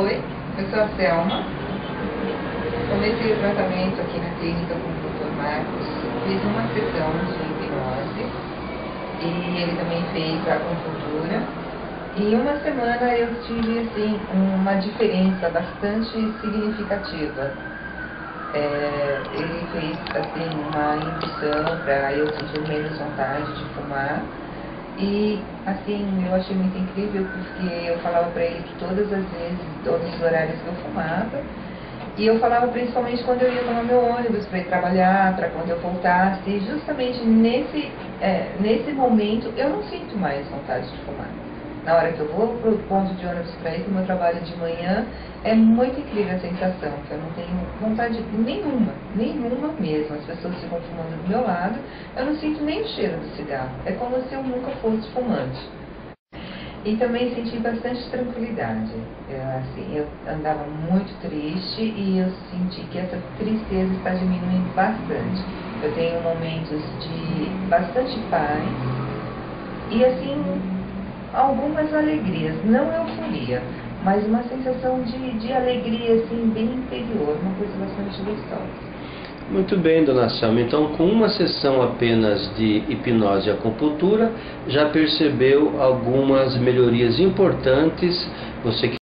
Oi, eu sou a Selma. Comecei o tratamento aqui na clínica com o Dr. Marcos. Fiz uma sessão de hipnose e ele também fez a acupuntura. E uma semana eu tive assim uma diferença bastante significativa. É, ele fez assim uma indução para eu sentir menos vontade de fumar e assim, eu achei muito incrível porque eu falava para ele todas as vezes, todos os horários que eu fumava, e eu falava principalmente quando eu ia tomar meu ônibus para ir trabalhar, para quando eu voltasse, e justamente nesse, é, nesse momento eu não sinto mais vontade de fumar na hora que eu vou para o ponto de ônibus para ir para o meu trabalho de manhã, é muito incrível a sensação, que eu não tenho vontade nenhuma, nenhuma mesmo. As pessoas ficam fumando do meu lado, eu não sinto nem o cheiro do cigarro. É como se eu nunca fosse fumante. E também senti bastante tranquilidade. Eu, assim, eu andava muito triste e eu senti que essa tristeza está diminuindo bastante. Eu tenho momentos de bastante paz e assim algumas alegrias, não euforia, mas uma sensação de, de alegria assim, bem interior, uma coisa bastante gostosa. Muito bem, dona Selma. Então, com uma sessão apenas de hipnose e acupuntura, já percebeu algumas melhorias importantes. Você que